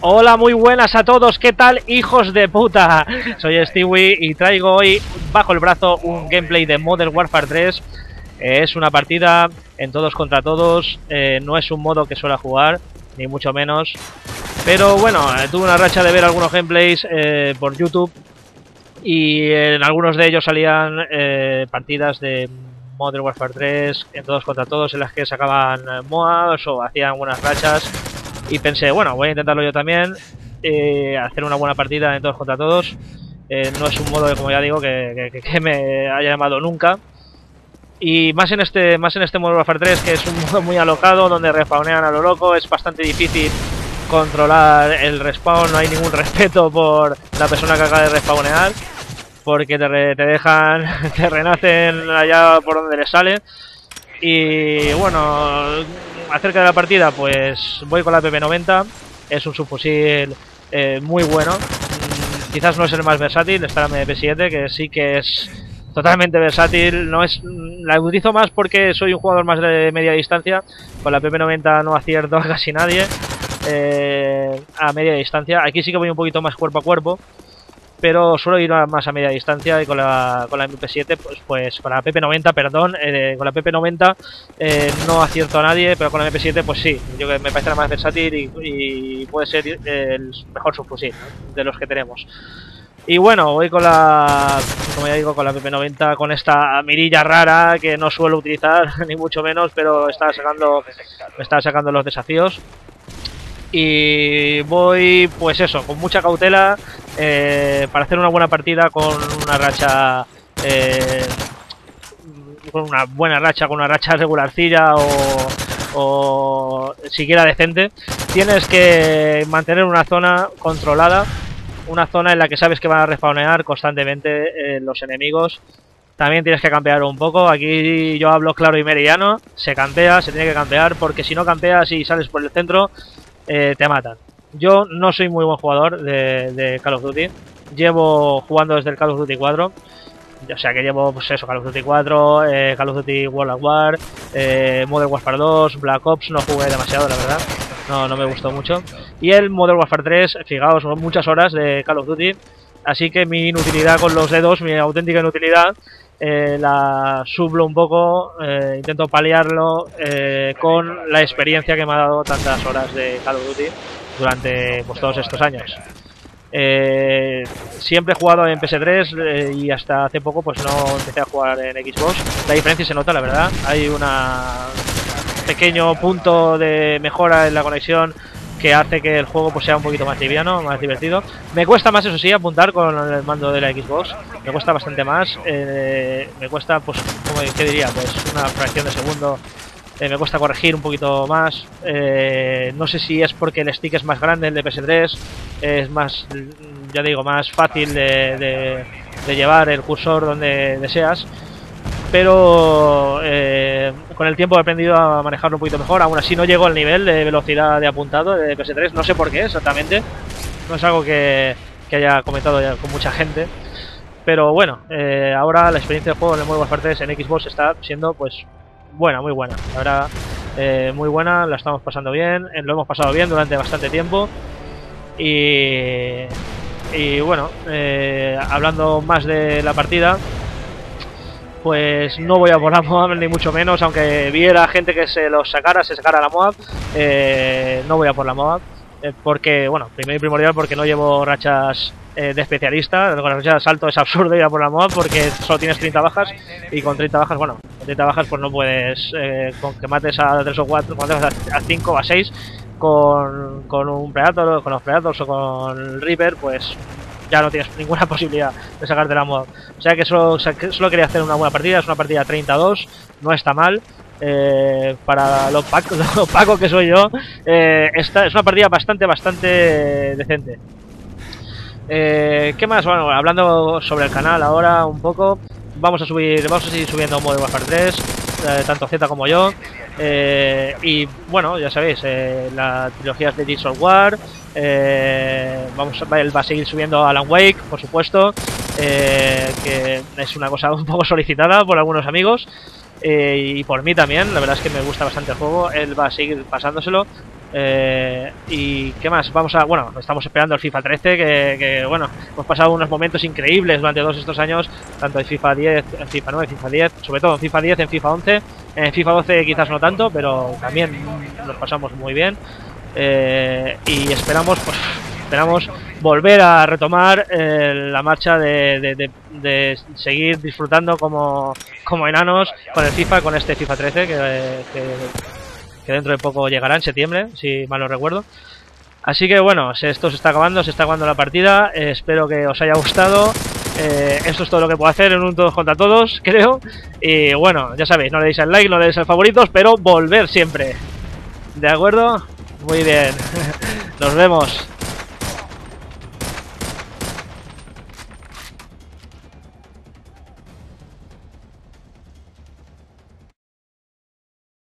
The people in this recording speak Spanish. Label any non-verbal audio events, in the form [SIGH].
Hola, muy buenas a todos, ¿qué tal, hijos de puta? Soy Stewie y traigo hoy bajo el brazo un gameplay de Modern Warfare 3. es una partida en todos contra todos, eh, no es un modo que suele jugar, ni mucho menos. Pero bueno, eh, tuve una racha de ver algunos gameplays eh, por YouTube y en algunos de ellos salían partidas de Modern Warfare 3 en todos contra todos en las que sacaban MOAs o hacían buenas rachas y pensé, bueno, voy a intentarlo yo también, eh, hacer una buena partida en todos contra todos. Eh, no es un modo, como ya digo, que, me haya llamado nunca. Y más en este más en este modo Warfare 3, que es un modo muy alocado, donde respawnean a lo loco, es bastante difícil controlar el respawn, no hay ningún respeto por la persona que acaba de respawnear, porque te, te dejan, [LAUGHS] te renacen allá por donde les sale. Y bueno, acerca de la partida, pues voy con la PP90. Es un subfusil eh, muy bueno. Mm, quizás no es el más versátil, está la MP7, que sí que es totalmente versátil. No es La utilizo más porque soy un jugador más de media distancia. Con la PP90 no acierto a casi nadie. Eh, a media distancia. Aquí sí que voy un poquito más cuerpo a cuerpo pero suelo ir más a media distancia y con la, con la MP7, pues, pues con la PP90, perdón, eh, con la PP90 eh, no acierto a nadie, pero con la MP7 pues sí, yo que me parece la más versátil y, puede ser el mejor subfusil de los que tenemos. Y bueno, voy con la, como ya digo, con la PP90, con esta mirilla rara que no suelo utilizar, [LAUGHS] ni mucho menos, pero está sacando, me está sacando los desafíos. Y voy, pues eso, con mucha cautela, eh, para hacer una buena partida con una racha eh, con una buena racha, con una racha [LAUGHS] regularcilla o, o siquiera decente, tienes que mantener una zona controlada, una zona en la que sabes que van a respawnear constantemente eh, los enemigos. También tienes que campear un poco, aquí yo hablo claro y meridiano, se campea, se tiene que campear, porque si no campeas y sales por el centro, te matan. Yo no soy muy buen jugador de, Call of Duty. Llevo jugando desde el Call of Duty 4. O sea que llevo, pues eso, Call of Duty 4, eh, Call of Duty World of War, eh, Modern Warfare 2, Black Ops, no jugué demasiado, la verdad. No, no me gustó mucho. Y el Modern Warfare 3, fijaos, son muchas horas de Call of Duty. Así que mi inutilidad con los dedos, mi auténtica inutilidad, eh, la sublo un poco, eh, intento paliarlo eh, con la experiencia que me ha dado tantas horas de Call of Duty durante pues, todos estos años. Eh, siempre he jugado en PS3 eh, y hasta hace poco pues no empecé a jugar en Xbox. La diferencia se nota, la verdad. Hay un pequeño punto de mejora en la conexión que hace que el juego pues sea un poquito más liviano, más divertido. Me cuesta más, eso sí, apuntar con el mando de la Xbox. Me cuesta bastante más. Eh, me cuesta, pues, como ¿qué diría? Pues una fracción de segundo eh, me cuesta corregir un poquito más. Eh, no sé si es porque el stick es más grande, el de PS3, es más, ya digo, más fácil de, llevar el cursor donde deseas. Pero eh, con el tiempo he aprendido a manejarlo un poquito mejor. Aún así no llego al nivel de velocidad de apuntado de PS3. No sé por qué exactamente. No es algo que, haya comentado ya con mucha gente. Pero bueno, ahora la experiencia de juego en el modo Warfare 3 en Xbox está siendo pues buena, muy buena. La verdad, eh, muy buena, la estamos pasando bien, eh, lo hemos pasado bien durante bastante tiempo. Y, y bueno, eh, hablando más de la partida, pues no voy a por la [LAUGHS] MOAB ni mucho menos, aunque viera gente que se los sacara, se sacara la MOAB, no voy a por la MOAB. porque, bueno, primero y primordial porque no llevo rachas eh, de especialista. Con la de salto es absurdo ir a por la moda porque solo tienes 30 bajas y con 30 bajas, bueno, con 30 bajas pues no puedes, eh, con que mates a 3 o 4, cuando a 5 o a 6 con, con un Predator, con los Predators o con el Reaper, pues ya no tienes [LAUGHS] ninguna posibilidad de sacarte la moda. O sea que solo, solo quería hacer una buena partida, es una partida 32, no está mal. Eh, para lo opaco, [LAUGHS] que soy yo, esta es una partida bastante, bastante decente. Eh, ¿Qué más? Bueno, hablando sobre el canal ahora un poco, vamos a subir, vamos a seguir subiendo Modern Warfare 3, eh, tanto Z como yo. Eh, y bueno, ya sabéis, eh, la trilogía de Gears of War. vamos a, él va a seguir subiendo Alan Wake, por supuesto, que es una cosa [LAUGHS] un poco solicitada por algunos amigos. y por mí también, la verdad es que me gusta bastante el juego. Él va a seguir pasándoselo. Eh, y qué más, vamos a, bueno, estamos esperando el FIFA 13, que, que, bueno, hemos pasado unos momentos increíbles durante todos estos años, tanto en FIFA 10, en FIFA 9, en FIFA 10, sobre todo en FIFA 10, en FIFA 11, en FIFA 12 quizás no tanto, pero también nos pasamos muy bien. Eh, y esperamos, pues, esperamos volver a retomar eh, la marcha de, de, de, de, seguir disfrutando como, como enanos con el FIFA, con este FIFA 13 que, que que dentro de poco llegará en septiembre, si mal no recuerdo. Así que bueno, esto se está acabando, se está acabando la partida, eh, espero que os haya gustado. Eh, esto es todo lo que puedo hacer en un todos contra todos, [LAUGHS] creo. Y bueno, ya sabéis, no le deis el like, no le deis el favoritos, pero volver siempre. ¿De acuerdo? Muy bien. [LAUGHS] Nos vemos.